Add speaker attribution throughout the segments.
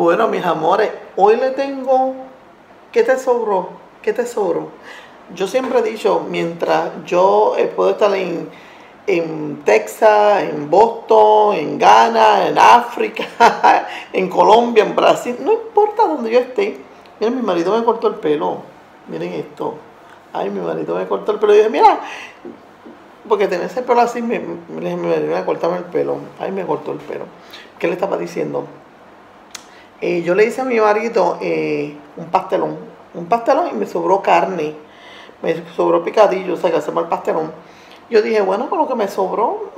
Speaker 1: Bueno, mis amores, hoy le tengo. ¿Qué te? ¿Qué te? Yo siempre he dicho, mientras yo eh, puedo estar en, en Texas, en Boston, en Ghana, en África, en Colombia, en Brasil, no importa donde yo esté. Miren, mi marido me cortó el pelo. Miren esto. Ay, mi marido me cortó el pelo. Y dije, mira, porque tenía ese pelo así, me, me, me, me el pelo. Ay, me cortó el pelo. ¿Qué le estaba diciendo? Eh, yo le hice a mi marido eh, un pastelón, un pastelón y me sobró carne, me sobró picadillo, o sea, que hacemos el pastelón. Yo dije, bueno, con lo que me sobró,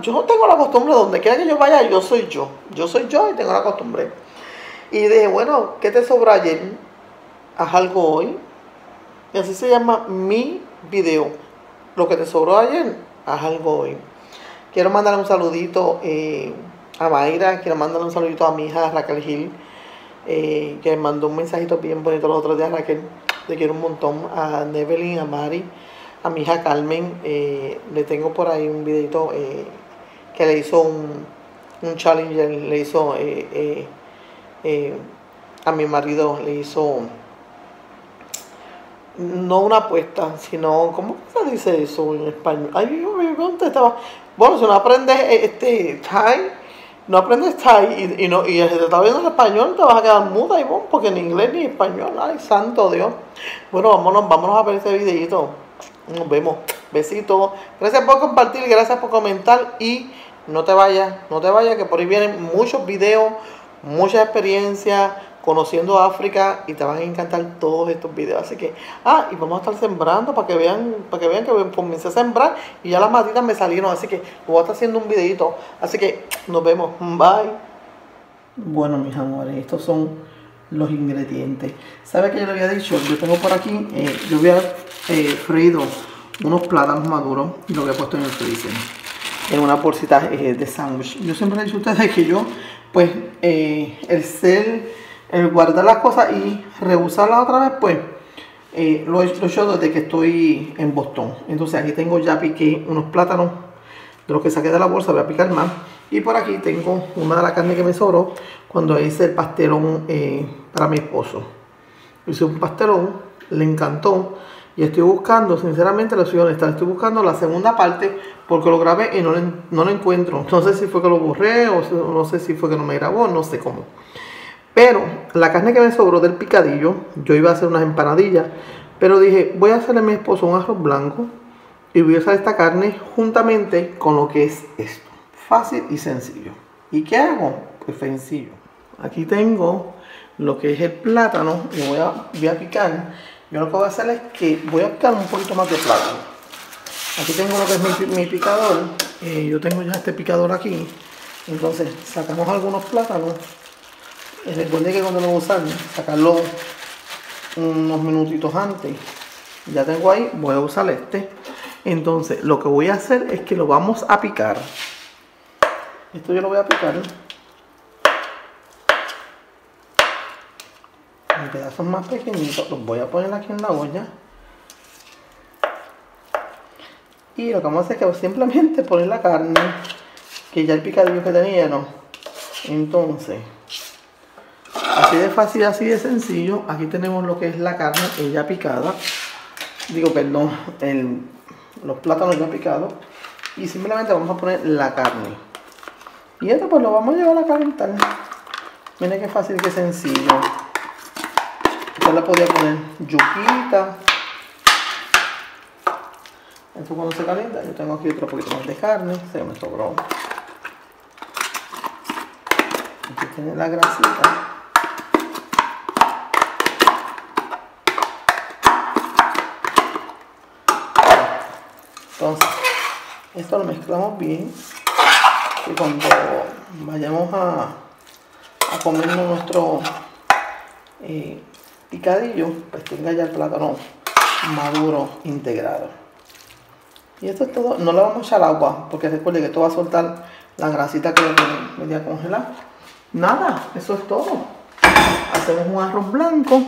Speaker 1: yo no tengo la costumbre, donde quiera que yo vaya, yo soy yo, yo soy yo y tengo la costumbre. Y dije, bueno, ¿qué te sobró ayer? Haz algo hoy. Y así se llama mi video. Lo que te sobró ayer, haz algo hoy. Quiero mandar un saludito eh, a Mayra, quiero mandar un saludito a mi hija Raquel Gil eh, que mandó un mensajito bien bonito los otros días, Raquel, te quiero un montón, a Nevelyn, a Mari, a mi hija Carmen, eh, le tengo por ahí un videito eh, que le hizo un, un challenger, le hizo a mi marido, le hizo no una apuesta, sino, ¿cómo se dice eso en español? Ay, yo me contestaba. Bueno, si no aprendes este time, no aprendes Thai y, y, no, y si te está viendo en español, te vas a quedar muda y bon, porque ni inglés ni español, ay, santo Dios. Bueno, vámonos, vámonos a ver este videito. Nos vemos. Besitos. Gracias por compartir, gracias por comentar y no te vayas, no te vayas, que por ahí vienen muchos videos, muchas experiencias, conociendo África y te van a encantar todos estos videos. Así que, ah, y vamos a estar sembrando para que vean, para que vean que comencé a sembrar y ya las matitas me salieron. Así que voy a estar haciendo un videito. Así que nos vemos. Bye. Bueno, mis amores, estos son los ingredientes. ¿Sabe que yo le había dicho? Yo tengo por aquí, eh, yo había eh, freído unos plátanos maduros y lo he puesto en el freezer. En una bolsita eh, de sándwich. Yo siempre he dicho a ustedes que yo, pues, el ser el guardar las cosas y reusarlas otra vez, pues eh, lo, he, hecho desde que estoy en Boston. Entonces aquí tengo ya piqué unos plátanos de los que saqué de la bolsa, voy a picar más. Y por aquí tengo una de las carnes que me sobró cuando hice el pastelón eh, para mi esposo. Hice un pastelón, le encantó. Y estoy buscando, sinceramente, le soy honesta, estoy buscando la segunda parte porque lo grabé y no, no lo encuentro. No sé si fue que lo borré o no sé si fue que no me grabó, no sé cómo. Pero la carne que me sobró del picadillo, yo iba a hacer unas empanadillas, pero dije, voy a hacerle a mi esposo un arroz blanco y voy a usar esta carne juntamente con lo que es esto. Fácil y sencillo. ¿Y qué hago? Pues sencillo. Aquí tengo lo que es el plátano y voy a, voy a picar. Yo lo que voy a hacer es que voy a picar un poquito más de plátano. Aquí tengo lo que es mi, picador. Eh, yo tengo ya este picador aquí. Entonces sacamos algunos plátanos recuerde que cuando lo usan, sacarlo unos minutitos antes. Ya tengo ahí, voy a usar este. Entonces, lo que voy a hacer es que lo vamos a picar. Esto yo lo voy a picar. En pedazos más pequeñitos, los voy a poner aquí en la olla. Y lo que vamos a hacer es que simplemente poner la carne, que ya el picadillo que tenía, ¿no? Entonces, Así de fácil, así de sencillo. Aquí tenemos lo que es la carne ya picada. Digo, perdón, los plátanos ya picados. Y simplemente vamos a poner la carne. Y esto pues lo vamos a llevar a calentar. Miren qué fácil, qué sencillo. Yo le podía poner yuquita. Esto cuando se calienta, yo tengo aquí otro poquito más de carne. Se me sobró. Aquí tiene la grasita. Entonces, esto lo mezclamos bien. Y cuando vayamos a, a comernos nuestro eh, picadillo, pues tenga ya el plátano maduro integrado. Y esto es todo. No le vamos a echar agua, porque recuerde que esto va a soltar la grasita que venía a congelar. Nada, eso es todo. Hacemos un arroz blanco.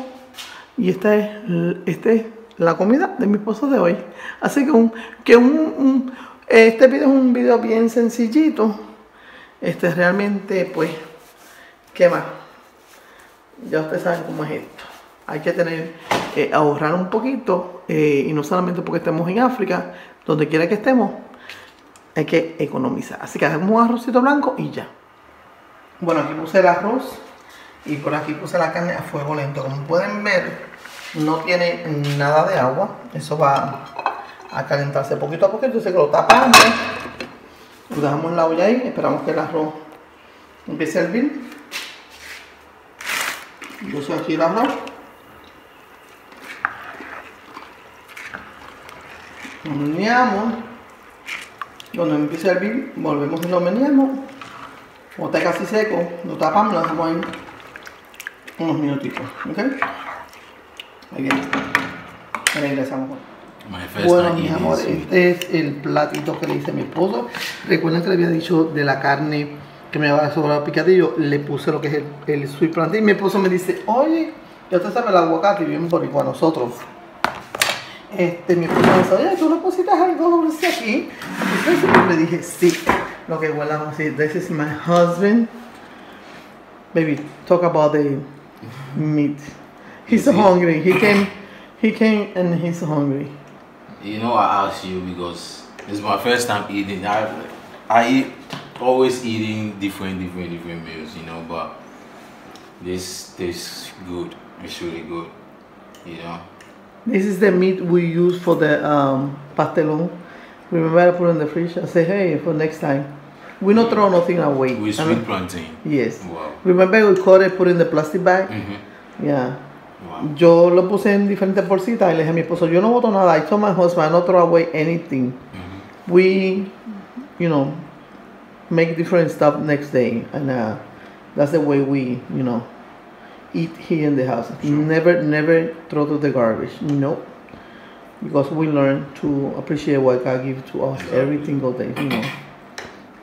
Speaker 1: Y este es, este la comida de mi esposo de hoy. Así que, un, que un, este video es un video bien sencillito. Este realmente, pues, ¿qué más? ya ustedes saben cómo es esto. Hay que tener, eh, ahorrar un poquito, eh, y no solamente porque estemos en África, donde quiera que estemos, hay que economizar. Así que hacemos un arrocito blanco y ya. Bueno, aquí puse el arroz y por aquí puse la carne a fuego lento. Como pueden ver, no tiene nada de agua. Eso va a calentarse poquito a poquito. Entonces lo tapamos, lo dejamos en la olla ahí, esperamos que el arroz empiece a hervir. Yo aquí el arroz. Meneamos. Cuando empiece a hervir, volvemos y lo meneamos. Cuando está casi seco, lo tapamos, lo dejamos ahí unos minutitos. ¿Ok? Viene. Regresamos. Bueno, mis amores, este es el platito que le hice a mi esposo. Recuerden que le había dicho de la carne que me va a sobrar picadillo. Le puse lo que es el, el sweet plantain. Mi esposo me dice, oye, ya usted sabe el aguacate y bien por igual nosotros. Este, mi esposo me dice, oye, tú le pusiste algo dulce aquí. Y le dije, sí. Lo que guardamos así, this is my husband. Baby, talk about the meat. He's so hungry. He came, he came and he's hungry.
Speaker 2: You know, I asked you because it's my first time eating. I, I eat always eating different, different, different meals. You know, but this tastes good. It's really good. You know.
Speaker 1: This is the meat we use for the um, pastelón. Remember I put in the fridge. I say, hey, for next time. We not throw nothing away.
Speaker 2: With sweet plantain.
Speaker 1: Yes.
Speaker 2: Wow.
Speaker 1: Remember we cut it, put it in the plastic bag.
Speaker 2: Mhm.
Speaker 1: Yeah.
Speaker 2: Wow.
Speaker 1: Yo lo puse en diferentes bolsitas y le dije a mi esposo, yo no boto nada. I told my husband, I don't throw away anything. We, you know, make different stuff next day, and uh, that's the way we, you know, eat here in the house. Never, never throw to the garbage. No, because we learn to appreciate what God gives to us every single day. You know.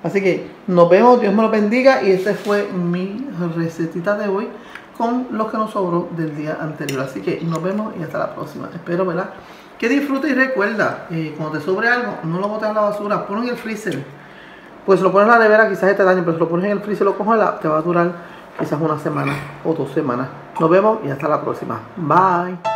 Speaker 1: Así que nos vemos, Dios me lo bendiga y esta fue mi recetita de hoy con lo que nos sobró del día anterior. Así que nos vemos y hasta la próxima. Espero, ¿verdad? Que disfrutes y recuerda, eh, cuando te sobre algo, no lo botes a la basura, ponlo en el freezer. Pues lo pones en la nevera, quizás este daño, pero si lo pones en el freezer lo congelas, te va a durar quizás una semana o dos semanas. Nos vemos y hasta la próxima. Bye.